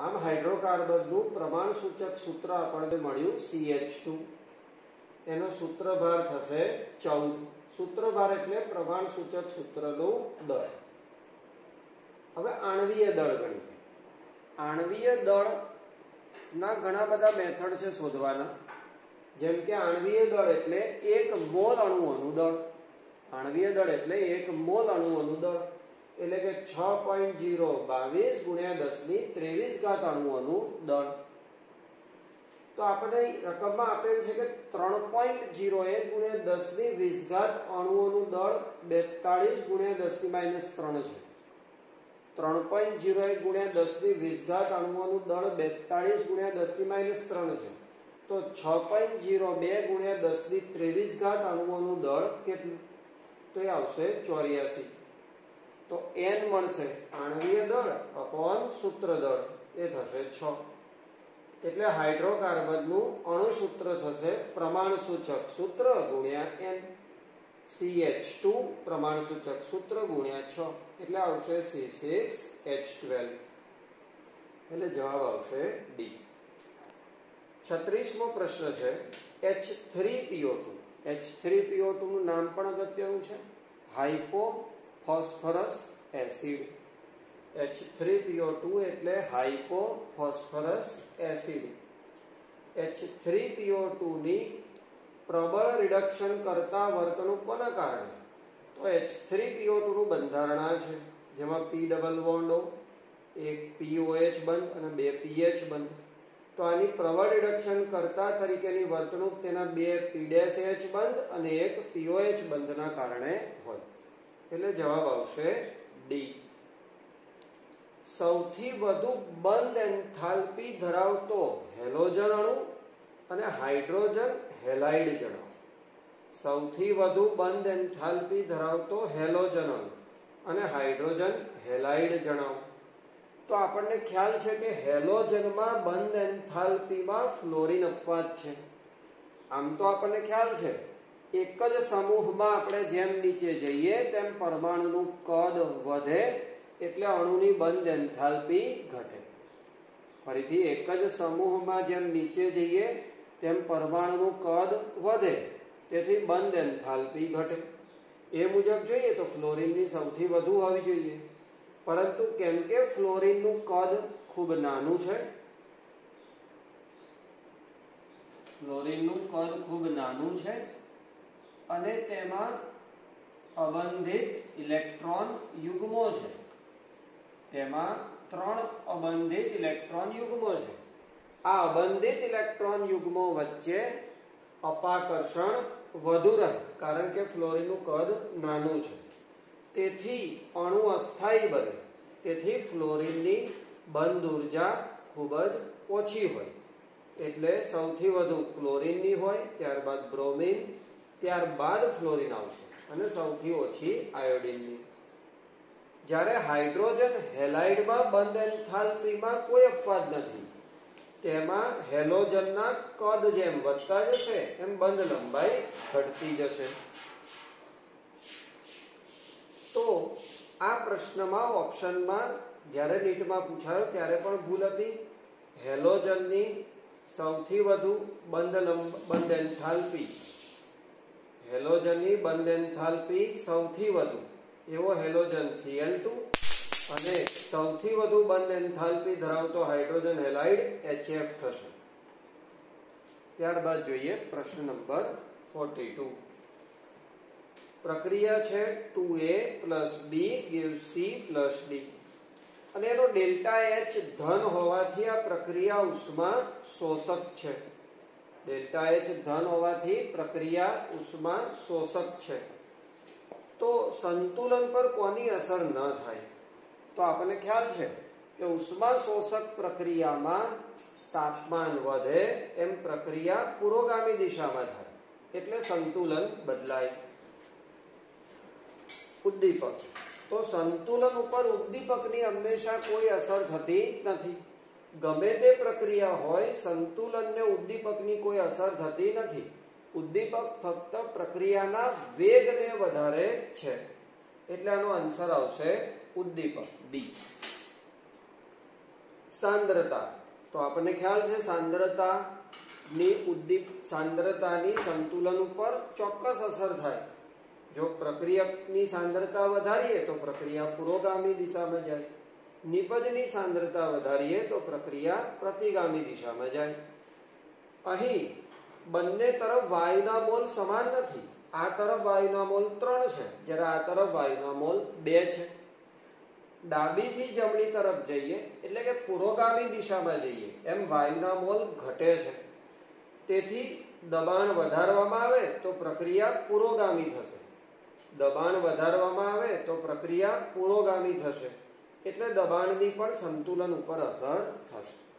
આમ હાઇડ્રોકાર્બનનું પ્રમાણ સૂચક સૂત્ર આપણને મળ્યું CH2 એનો સૂત્રભાર થશે ચૌદ. સૂત્રભાર એટલે પ્રમાણ સૂચક સૂત્રનું દળ. હવે આણવીય દળ ગણીએ. આણવીય દળ ના ઘણા બધા મેથડ છે શોધવાના. જેમ કે આણવીય દળ એટલે એક મોલ અણુઓનું દળ. આણવીય દળ એટલે એક મોલ અણુઓનું દળ. એટલે કે છ પોઈન્ટ જીરો બાવીસ ગુણ્યા દસની ત્રેવીસ ઘાત અણુઓનું દળ. તો આપણને રકમમાં આપેલ છે કે ત્રણ પોઈન્ટ જીરો એક ગુણ્યા દસની વીસ ઘાત અણુઓનું દળ બેતાળીસ ગુણ્યા દસની માઇનસ ત્રણ છે. ત્રણ પોઈન્ટ જીરો એક ગુણ્યા દસની વીસ ઘાત અણુઓનું દળ બેતાળીસ ગુણ્યા દસની માઇનસ ત્રણ છે. તો છ પોઈન્ટ જીરો બે ગુણ્યા દસની ત્રેવીસ ઘાત અણુઓનું દળ કેટલું? તો એ આવશે ચોર્યાસી. તો એન મળશે આણવીય દળ અપોન સૂત્ર દળ. એ થશે છ. એટલે હાઇડ્રોકાર્બનનું અણુ સૂત્ર થશે પ્રમાણ સૂચક સૂત્ર ગુણ્યા n CH2 પ્રમાણ સૂચક સૂત્ર ગુણ્યા છ. એટલે આવશે C6H12 એટલે જવાબ આવશે ડી છત્રીસમો પ્રશ્ન છે H3PO2 H3PO2 નું નામ પણ અગત્યનું છે. Hypo phosphorus acid. H3PO2 એટલે હાઇપો ફોસ્ફરસ એસિડ H3PO2 ની પ્રબળ રિડક્શન કરતા વર્તણૂક કોના કારણે? તો H3PO2 નું બંધારણ આ છે. જેમાં પી ડબલ બોન્ડો એક પીઓએચ બંધ અને બે પીએચ બંધ. તો આની પ્રબળ રિડક્શન કરતા તરીકેની વર્તણૂક તેના બે P' બંધ અને એક પીઓએચ બંધના કારણે હોય. એટલે જવાબ આવશે ડી સૌથી વધુ બંધ એન્થાલ્પી ધરાવતો હેલોજન અણુ અને હાઇડ્રોજન હેલાઇડ જણો. સૌથી વધુ બંધ એન્થાલ્પી ધરાવતો હેલોજન અણુ અને હાઇડ્રોજન હેલાઇડ જણાવો તો આપણને ખ્યાલ છે કે હેલોજનમાં બંધ એન્થાલ્પીમાં ફ્લોરિન અપવાદ છે. આમ તો આપણને ખ્યાલ છે. એક જ સમૂહમાં આપણે જેમ નીચે જઈએ, તેમ પરમાણુનું કદ વધે એટલે અણુની બંધ એન્થાલ્પી ઘટે. ફરીથી એક જ સમૂહમાં જેમ નીચે જઈએ, તેમ પરમાણુનું કદ વધે, તેથી બંધ એન્થાલ્પી ઘટે. એ મુજબ જોઈએ તો ફ્લોરિનની સૌથી વધુ હોવી જોઈએ. પરંતુ કેમ કે ફ્લોરિનનું કદ ખૂબ નાનું છે. ફ્લોરિનનું કદ ખૂબ નાનું છે. અને તેમાં અબંધિત ઇલેક્ટ્રોન યુગ્મો છે. તેમાં ત્રણ અબંધિત ઇલેક્ટ્રોન યુગ્મો છે. આ અબંધિત ઇલેક્ટ્રોન યુગ્મો વચ્ચે અપાકર્ષણ વધુ રહે, કારણ કે ફ્લોરિનનું કદ નાનું છે. તેથી અણુ અસ્થાયી બને. તેથી ફ્લોરિનની બંધ ઊર્જા ખૂબ જ ઓછી હોય. એટલે સૌથી વધુ ક્લોરિનની હોય, ત્યારબાદ બ્રોમિન ત્યારબાદ ફ્લોરિન આવશે અને સૌથી ઓછી આયોડિનની જ્યારે હાઇડ્રોજન હેલાઇડમાં બંધ એન્થાલ્પીમાં કોઈ અપવાદ નથી, તેમાં હેલોજનના કદ જેમ વધતા જશે, એમ બંધ લંબાઈ ઘટતી જશે. તો આ પ્રશ્નમાં ઓપ્શનમાં જ્યારે નીટમાં પૂછાયો ત્યારે પણ ભૂલ હતી. હેલોજનની સૌથી વધુ બંધ બંધ એન્થાલ્પી હેલોજનની બંધ એન્થાલ્પી સૌથી વધુ. એવો હેલોજન Cl2 અને સૌથી વધુ બંધ એન્થાલ્પી ધરાવતો હાઇડ્રોજન હેલાઇડ HF થશે. ત્યારબાદ જોઈએ પ્રશ્ન નંબર 42 પ્રક્રિયા છે 2a b gives c d અને એનો ડેલ્ટા H ધન હોવાથી આ પ્રક્રિયા ઉષ્મા શોષક છે. ડેલ્ટા એચ ધન હોવાથી પ્રક્રિયા ઉષ્મા શોષક છે. તો સંતુલન પર કોની અસર ન થાય? તો આપણને ખ્યાલ છે કે ઉષ્મા શોષક પ્રક્રિયામાં તાપમાન વધે એમ પ્રક્રિયા પુરોગામી દિશામાં થાય. એટલે સંતુલન બદલાય. ઉદ્દીપક. તો સંતુલન ઉપર ઉદ્દીપકની હંમેશા કોઈ અસર થતી નથી. ગમે તે પ્રક્રિયા હોય સંતુલનને ઉદ્દીપકની કોઈ અસર થતી નથી. ઉદ્દીપક ફક્ત પ્રક્રિયાના વેગને વધારે છે. એટલે આનો આન્સર આવશે ઉદ્દીપક બી સાંદ્રતા. તો આપણને ખ્યાલ છે સાંદ્રતા ની ઉદ્દીપ, સાંદ્રતાની સંતુલન ઉપર ચોક્કસ અસર થાય. જો પ્રક્રિયકની સાંદ્રતા વધારીએ, તો પ્રક્રિયા પુરોગામી દિશામાં જાય. નિપજની સાંદ્રતા વધારીએ તો પ્રક્રિયા પ્રતિગામી દિશામાં જાય. અહીં બંને તરફ વાયુના મોલ સમાન નથી. આ તરફ વાયુના મોલ ત્રણ છે. જ્યારે આ તરફ વાયુના મોલ બે છે. ડાબીથી જમણી તરફ જઈએ, એટલે કે પુરોગામી દિશામાં જઈએ, એમ વાયુના મોલ ઘટે છે. તેથી દબાણ વધારવામાં આવે તો પ્રક્રિયા પુરોગામી થશે. દબાણ વધારવામાં આવે તો પ્રક્રિયા પુરોગામી થશે. એટલે દબાણની પણ સંતુલન ઉપર અસર થશે.